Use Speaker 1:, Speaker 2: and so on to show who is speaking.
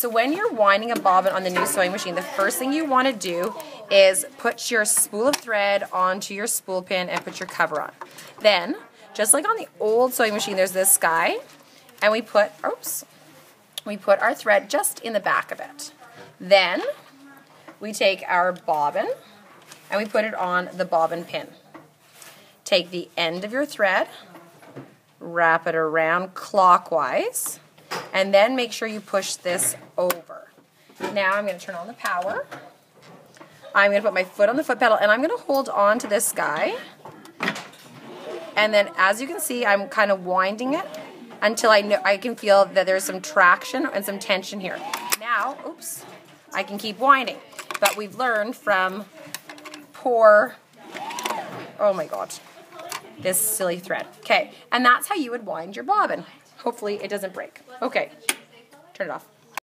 Speaker 1: so when you're winding a bobbin on the new sewing machine, the first thing you want to do is put your spool of thread onto your spool pin and put your cover on. Then, just like on the old sewing machine, there's this guy, and we put, oops, we put our thread just in the back of it. Then, we take our bobbin, and we put it on the bobbin pin. Take the end of your thread, wrap it around clockwise, and then make sure you push this over. Now I'm going to turn on the power. I'm going to put my foot on the foot pedal and I'm going to hold on to this guy. And then as you can see, I'm kind of winding it until I know I can feel that there's some traction and some tension here. Now, oops, I can keep winding. But we've learned from poor, oh my god, this silly thread. Okay, and that's how you would wind your bobbin. Hopefully it doesn't break. Okay, turn it off.